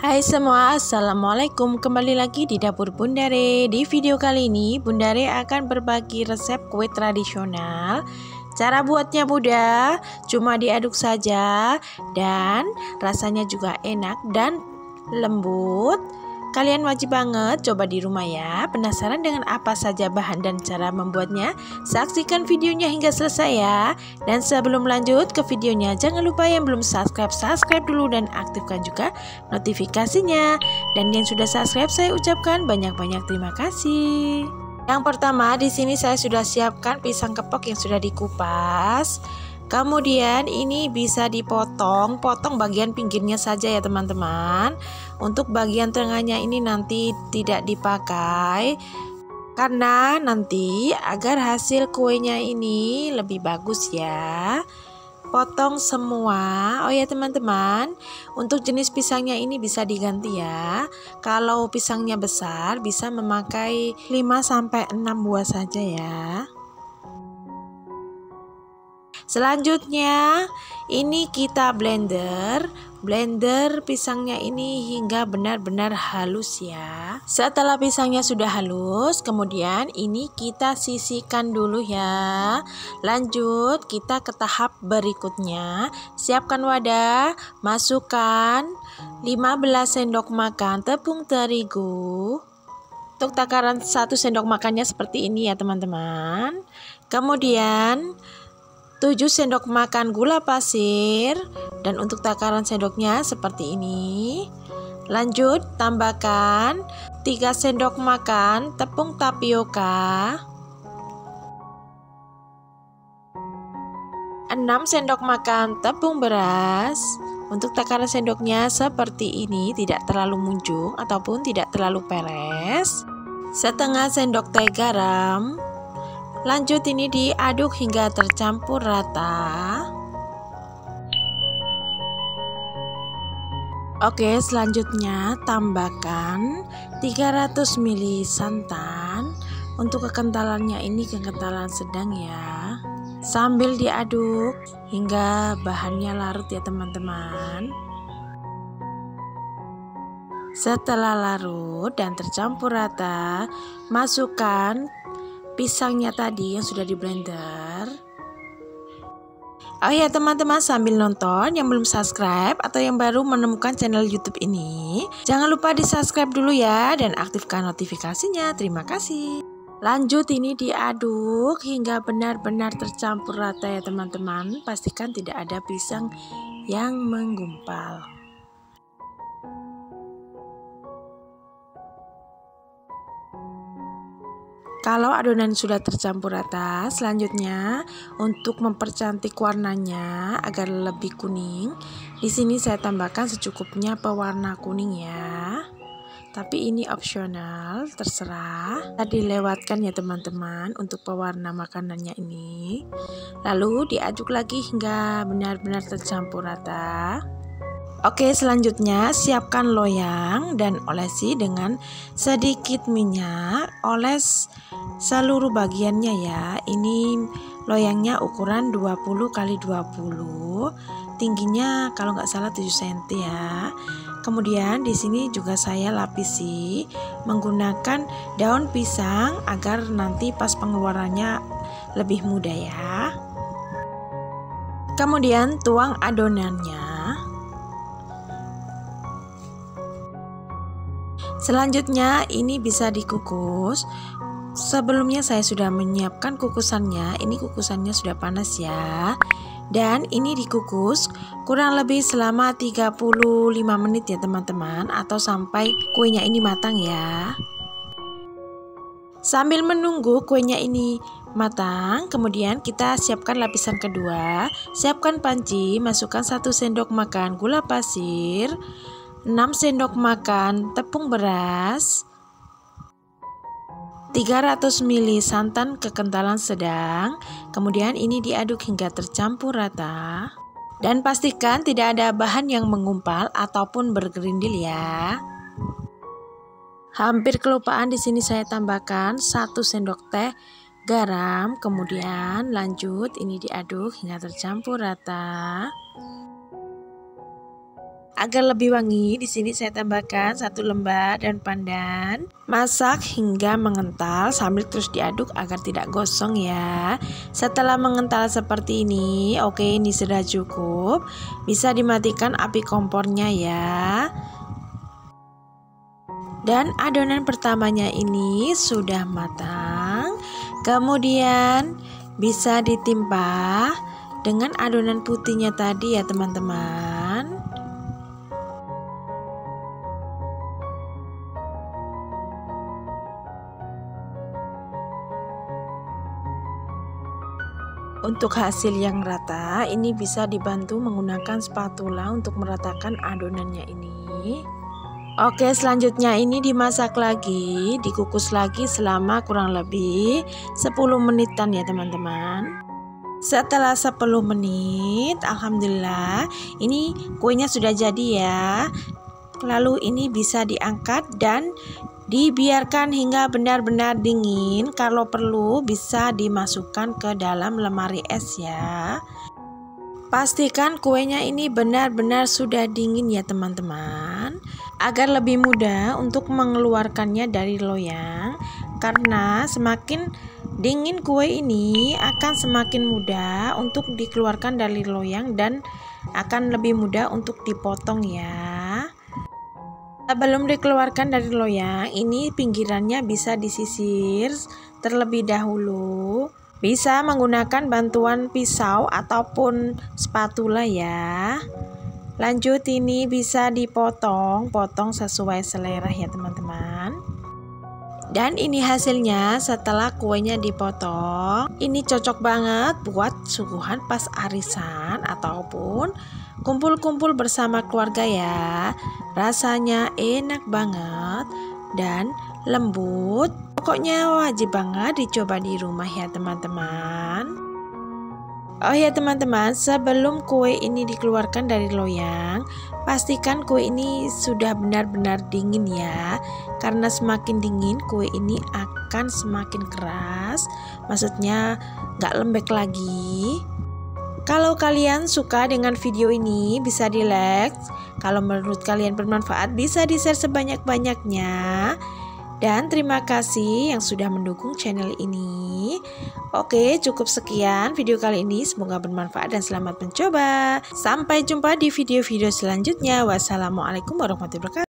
Hai semua, Assalamualaikum. Kembali lagi di Dapur Bundare. Di video kali ini Bundare akan berbagi resep kue tradisional. Cara buatnya mudah Cuma diaduk saja Dan rasanya juga enak dan lembut Kalian wajib banget coba di rumah ya. Penasaran dengan apa saja bahan dan cara membuatnya? Saksikan videonya hingga selesai ya. Dan sebelum lanjut ke videonya, jangan lupa yang belum subscribe, subscribe dulu dan aktifkan juga notifikasinya. Dan yang sudah subscribe, saya ucapkan banyak-banyak terima kasih. Yang pertama, di sini saya sudah siapkan pisang kepok yang sudah dikupas. Kemudian ini bisa dipotong, potong bagian pinggirnya saja ya teman-teman. Untuk bagian tengahnya ini nanti tidak dipakai karena nanti agar hasil kuenya ini lebih bagus ya. Potong semua. Oh ya teman-teman, untuk jenis pisangnya ini bisa diganti ya. Kalau pisangnya besar bisa memakai 5 sampai 6 buah saja ya. Selanjutnya, ini kita blender. Blender pisangnya ini hingga benar-benar halus ya. Setelah pisangnya sudah halus, kemudian ini kita sisihkan dulu ya. Lanjut, kita ke tahap berikutnya. Siapkan wadah, masukkan 15 sendok makan tepung terigu. Untuk takaran 1 sendok makannya seperti ini ya teman-teman. Kemudian 7 sendok makan gula pasir dan untuk takaran sendoknya seperti ini. Lanjut tambahkan 3 sendok makan tepung tapioka. 6 sendok makan tepung beras. Untuk takaran sendoknya seperti ini, tidak terlalu munjung ataupun tidak terlalu peres. Setengah sendok teh garam. Lanjut ini diaduk hingga tercampur rata. Oke, selanjutnya tambahkan 300 ml santan. Untuk kekentalannya ini kekentalan sedang ya. Sambil diaduk hingga bahannya larut ya teman-teman. Setelah larut dan tercampur rata, masukkan pisangnya tadi yang sudah di blender. Oh ya teman-teman sambil nonton yang belum subscribe atau yang baru menemukan channel YouTube ini, jangan lupa di subscribe dulu ya dan aktifkan notifikasinya. Terima kasih. Lanjut ini diaduk hingga benar-benar tercampur rata ya teman-teman. Pastikan tidak ada pisang yang menggumpal. Kalau adonan sudah tercampur rata, selanjutnya untuk mempercantik warnanya agar lebih kuning, di sini saya tambahkan secukupnya pewarna kuning ya. Tapi ini opsional, terserah. Tadi lewatkan ya teman-teman untuk pewarna makanannya ini. Lalu diaduk lagi hingga benar-benar tercampur rata. Oke, selanjutnya siapkan loyang dan olesi dengan sedikit minyak. Oles seluruh bagiannya ya. Ini loyangnya ukuran 20 kali 20. Tingginya kalau nggak salah 7 cm ya. Kemudian di sini juga saya lapisi menggunakan daun pisang agar nanti pas pengeluarannya lebih mudah ya. Kemudian tuang adonannya Selanjutnya ini bisa dikukus. Sebelumnya saya sudah menyiapkan kukusannya. Ini kukusannya sudah panas ya. Dan ini dikukus kurang lebih selama 35 menit ya teman-teman atau sampai kuenya ini matang ya. Sambil menunggu kuenya ini matang, kemudian kita siapkan lapisan kedua. Siapkan panci, masukkan 1 sendok makan gula pasir, 6 sendok makan tepung beras, 300 ml santan kekentalan sedang, kemudian ini diaduk hingga tercampur rata. Dan pastikan tidak ada bahan yang mengumpal ataupun bergerindil ya. Hampir kelupaan di sini saya tambahkan 1 sendok teh garam, kemudian lanjut ini diaduk hingga tercampur rata. Agar lebih wangi, di sini saya tambahkan satu lembar daun pandan. Masak hingga mengental sambil terus diaduk agar tidak gosong ya. Setelah mengental seperti ini, oke ini sudah cukup. Bisa dimatikan api kompornya ya. Dan adonan pertamanya ini sudah matang. Kemudian bisa ditimpa dengan adonan putihnya tadi ya teman-teman. Untuk hasil yang rata, ini bisa dibantu menggunakan spatula untuk meratakan adonannya ini. Oke, selanjutnya ini dimasak lagi, dikukus lagi selama kurang lebih 10 menitan ya teman-teman. Setelah 10 menit, alhamdulillah, ini kuenya sudah jadi ya. Lalu ini bisa diangkat dan dibiarkan hingga benar-benar dingin. Kalau perlu bisa dimasukkan ke dalam lemari es ya. Pastikan kuenya ini benar-benar sudah dingin ya teman-teman agar lebih mudah untuk mengeluarkannya dari loyang karena semakin dingin kue ini akan semakin mudah untuk dikeluarkan dari loyang dan akan lebih mudah untuk dipotong ya sebelum dikeluarkan dari loyang ini pinggirannya bisa disisir terlebih dahulu bisa menggunakan bantuan pisau ataupun spatula ya Lanjut ini bisa dipotong, potong sesuai selera ya teman-teman. Dan ini hasilnya setelah kuenya dipotong. Ini cocok banget buat suguhan pas arisan ataupun kumpul-kumpul bersama keluarga ya. Rasanya enak banget dan lembut. Pokoknya wajib banget dicoba di rumah ya teman-teman. Oh ya teman-teman, sebelum kue ini dikeluarkan dari loyang, pastikan kue ini sudah benar-benar dingin ya. Karena semakin dingin, kue ini akan semakin keras. Maksudnya nggak lembek lagi. Kalau kalian suka dengan video ini, bisa di like. Kalau menurut kalian bermanfaat, bisa di share sebanyak-banyaknya. Dan terima kasih yang sudah mendukung channel ini. Oke, cukup sekian video kali ini. Semoga bermanfaat dan selamat mencoba. Sampai jumpa di video-video selanjutnya. Wassalamualaikum warahmatullahi wabarakatuh.